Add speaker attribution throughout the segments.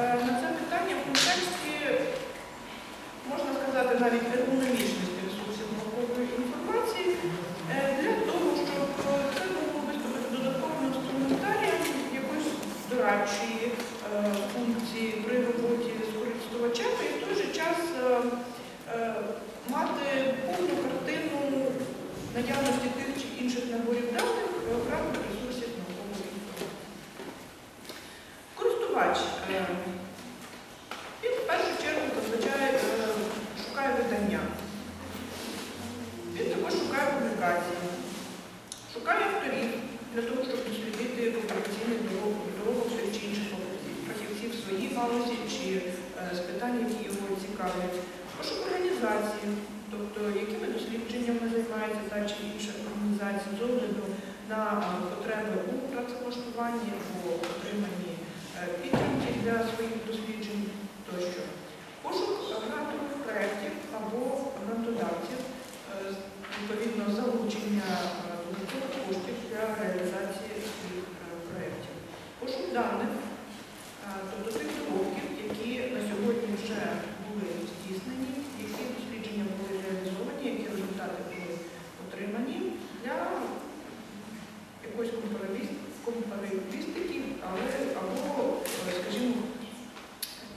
Speaker 1: Е, на це питання в контексті, можна сказати, навіть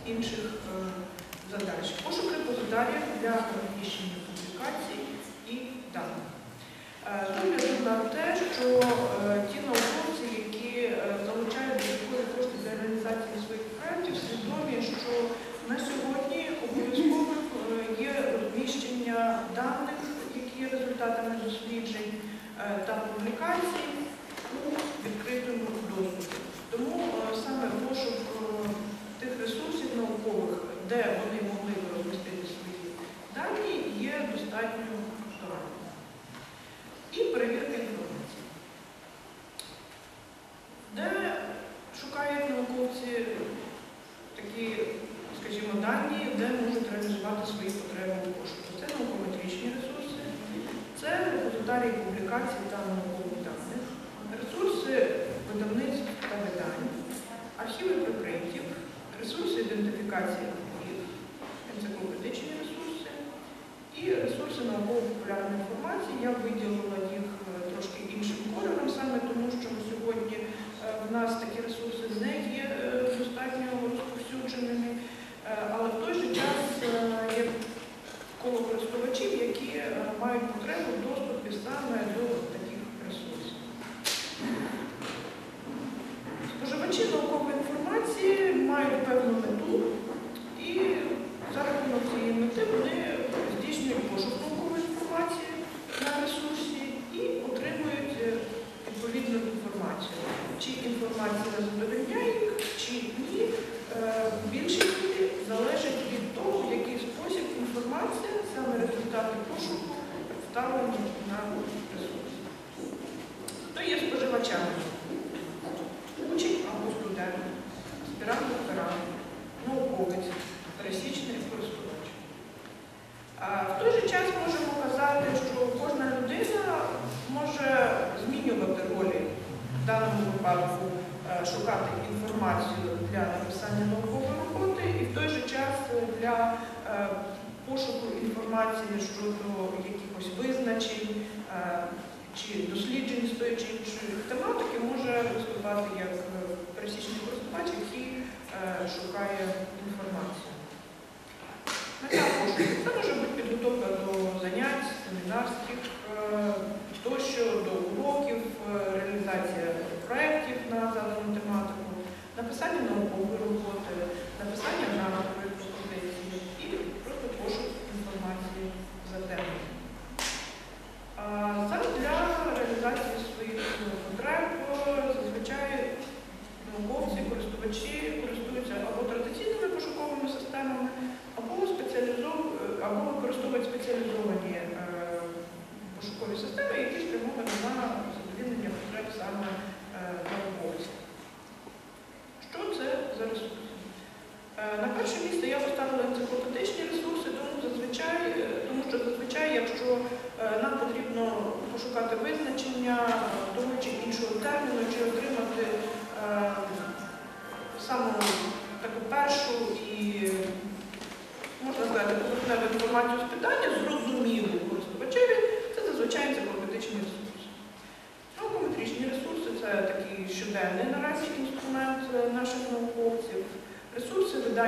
Speaker 1: інших е, задач. Пошук репозитарів для е, розміщення комунікації це компетичні ресурси і ресурси науково-популярної інформації. Я виділила їх. чи досліджень з тої чи іншої тематики може виступати як е, пересічний користувач, який е, шукає інформацію. Це може бути підготовка до занять, семінарських е, тощо, до уроків, реалізація проєктів на задану тематику, написання наукової роботи, написання на... військової системи, які спрямовані на задовільнення потреб саме е, науковців. Що це за ресурси? Е, на перше місце я поставила енциклопедичні ресурси, тому, зазвичай, е, тому що зазвичай, якщо нам потрібно пошукати визначення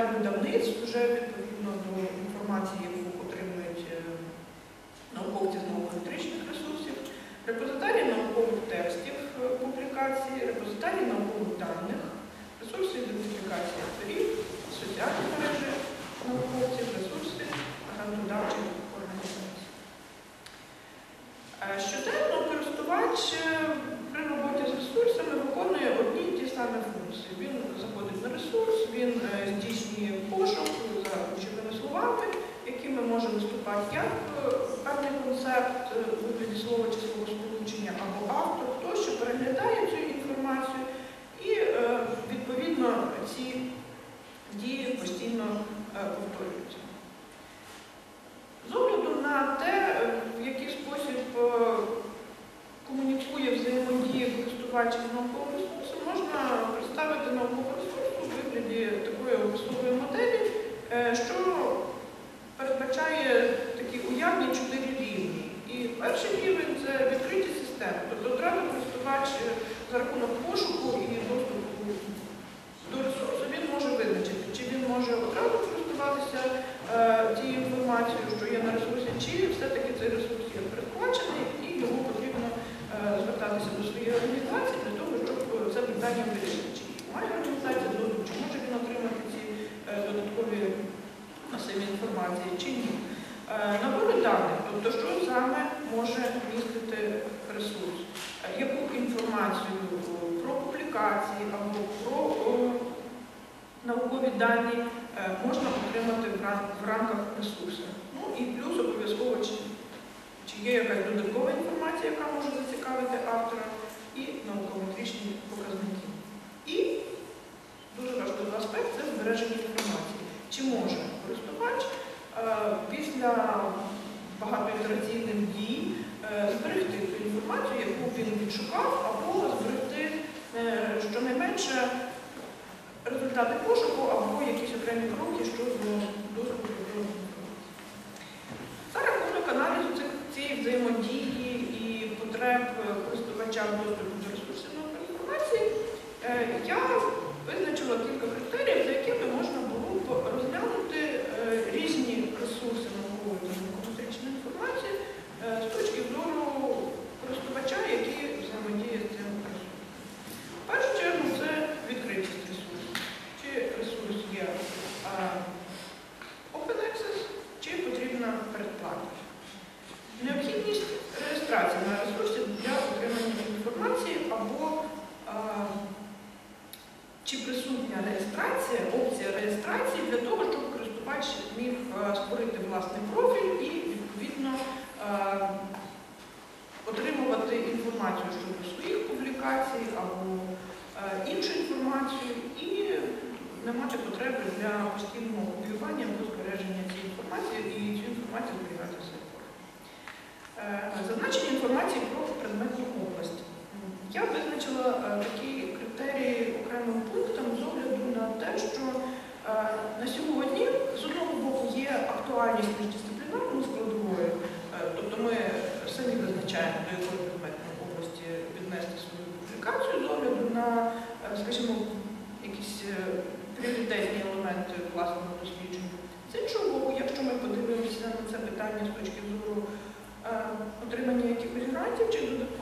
Speaker 1: Видань видавництв вже відповідно до інформації, яку отримують е, науковці з науково-метричних ресурсів, репозитарій наукових текстів е, публікацій, репозитарій наукових даних, ресурси ідентифікації авторів, соціальні мережі науковців, ресурси грантодавчих організацій. Е, Щоденно користувач е, при роботі з ресурсами виконує одні й ті самі функції. Він заходить на ресурс, він е, здійснює пошук за ключовими словами, якими може виступати як е, певний концепт е, у вигляді слова чи словосполучення, або автор, хто що переглядає цю інформацію, і е, відповідно ці дії постійно е, повторюються. З огляду на те, е, в який спосіб е, комунікує взаємодія користувачів з науковим ресурсом, можна представити науковий ресурс у вигляді такої описової моделі, е, що передбачає такі уявні чотири рівні. І перший рівень це відкриті системи. Тобто одразу користувач е, за рахунок пошуку і доступу до ресурсу він може визначити, чи він може одразу користуватися е, тією інформацією, що є на ресурсі, чи все-таки цей ресурс є передбачений і йому потрібно е, звертатися до своєї організації для того, щоб е, це питання вирішити. Чи має організація доступ, чи може він отримати ці е, додаткові масиві інформації, чи ні. Набори даних, тобто що саме може містити ресурс, яку інформацію про публікації або про наукові дані можна отримати в рамках ресурсу. Ну і плюс обов'язково, чи, чи є якась додаткова інформація, яка може зацікавити автора, і науково-метричні показники. І дуже важливий аспект це збереження інформації. Чи може користувач е, після багатоітераційних дій е, зберегти ту інформацію, яку він відшукав, або зберегти е, щонайменше результати пошуку або якісь окремі кроки щодо доступу до інформації. Зараз рахунок аналізу цієї взаємодії і потреб користувача доступу до ресурсів наукової інформації, е, я визначила кілька критеріїв, за якими можна було б розглянути е, різні ресурси наукової та науково-метричної інформації е, з точки зору користувача, який взаємодіє з цим ресурсом. В першу чергу це відкритість ресурсу. Чи ресурс є а, open access, чи потрібна передплата. Необхідність реєстрації на ресурсі для отримання інформації або а, чи присутня реєстрація, опція реєстрації для того, щоб користувач міг створити власний профіль і відповідно а, отримувати інформацію щодо своїх публікацій або е, іншу інформацію і не мати потреби для постійного копіювання або збереження цієї інформації і цю інформацію зберігати в сервері. Е, Зазначення інформації про предметну область. Я визначила е, такі критерії окремим пунктом з огляду на те, що е, на сьогодні з одного боку є актуальність міждисциплінарної складової, Е, Тобто ми самі визначаємо, до якої предметної області віднести свою публікацію з огляду на, е, скажімо, якісь е, пріоритетні елементи власного дослідження. З іншого боку, якщо ми подивимося на це питання з точки зору е, yaptım canını.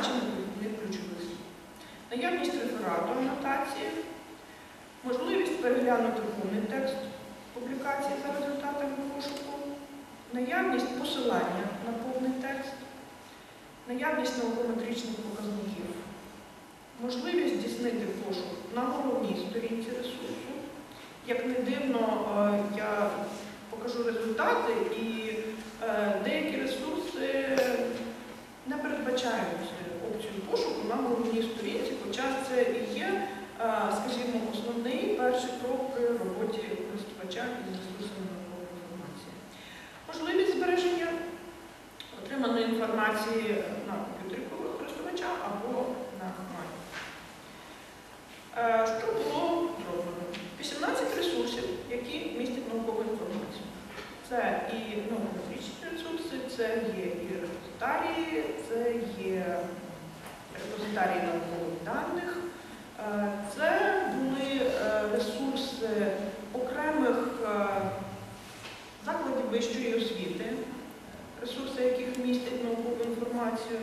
Speaker 1: зазначені довідних ключових слів. Наявність реферату анотації, можливість переглянути повний текст публікації за результатами пошуку, наявність посилання на повний текст, наявність наукометричних показників, можливість здійснити пошук на головній сторінці ресурсу. Як не дивно, е, я покажу результати, і е, деякі ресурси не передбачають функцію пошуку на головній сторінці, хоча це і є, скажімо, основний перший крок в роботі користувача із ресурсами наукової інформації. Можливість збереження отриманої інформації на комп'ютері користувача або на команді. Що було зроблено? 18 ресурсів, які містять наукову інформацію. Це і наукометричні ресурси, це є і репозитарії, це є старій наукових даних. Е, це були е, ресурси окремих е, закладів вищої освіти, ресурси, яких містять наукову інформацію.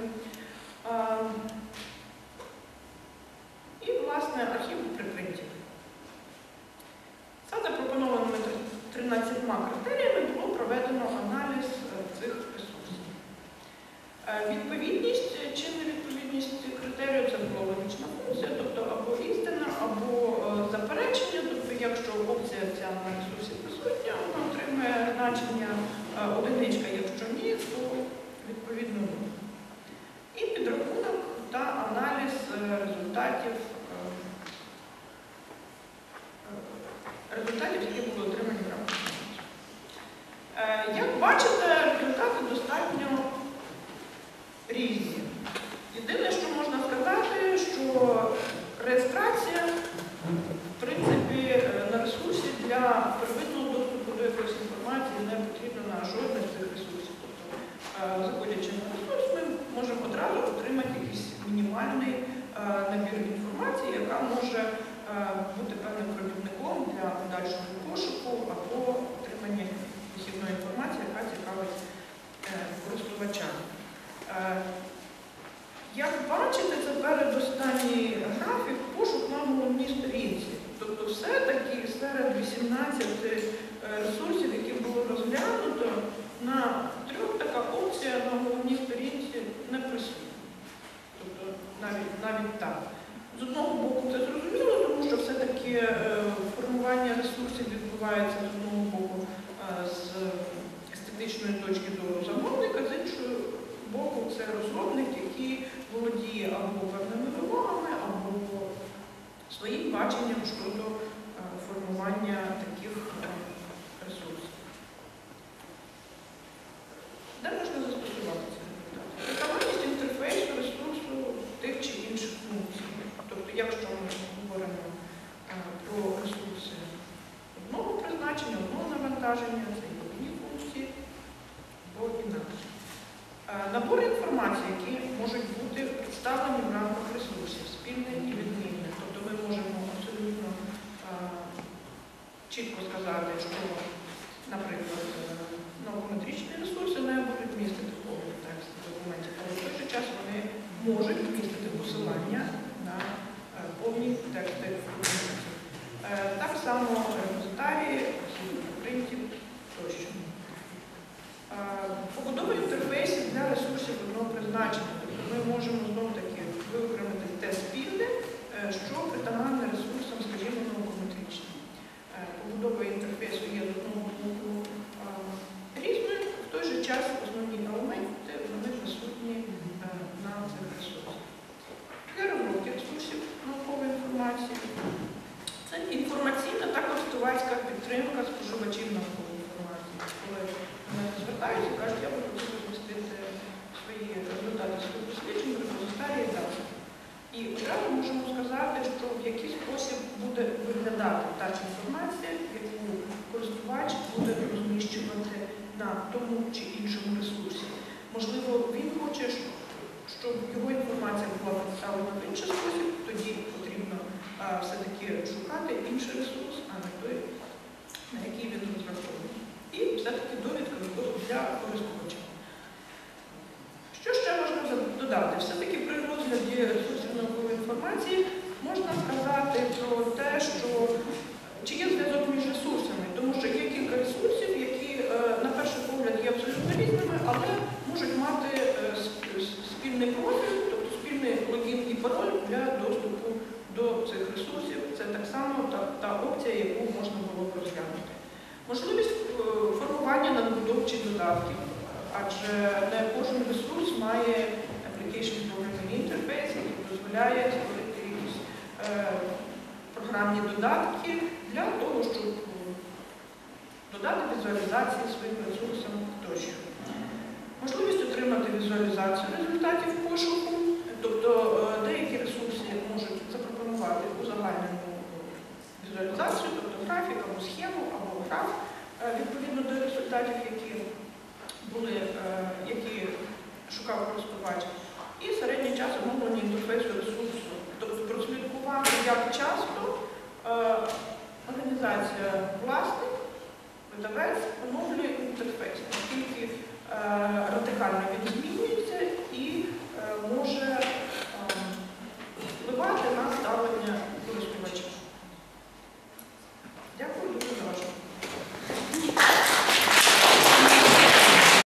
Speaker 1: результатів, які були отримані в рамках. Е, як бачите, Формування ресурсів відбувається з одного боку е, з естетичної точки зору замовника, з іншого боку, це розробник, який володіє або певними вимогами, або своїм баченням щодо е, формування таких. Е, навантаження, це його функції, то інакше. Е, набори інформації, які можуть бути представлені в рамках хочеш, щоб його інформація була представлена в інший спосіб, тоді потрібно все-таки шукати інший ресурс, а не той, на який він розрахований. І все-таки довідка виходить для користувача. Що ще можна додати? Все-таки при розгляді ресурсів наукової інформації можна сказати про те, що чи є зв'язок між ресурсами, тому що є кілька ресурсів, які, е, на перший погляд, є абсолютно різними, але можуть мати. Опція, яку можна було розглянути. Можливість е, формування надбудовчих додатків, адже не кожен ресурс має application programming interface, який дозволяє створити якісь е, програмні додатки для того, щоб е, додати візуалізації своїм ресурсам тощо. Можливість отримати візуалізацію результатів пошуку, тобто візуалізацію, тобто графік або схему, або граф е, відповідно до результатів, які були, е, які шукав користувач, і середній час оновлення інтерфейсу ресурсу, тобто прослідкувати, як часто е, організація власник, видавець оновлює інтерфейс, наскільки радикально він змінюється і може ем, впливати на ставлення.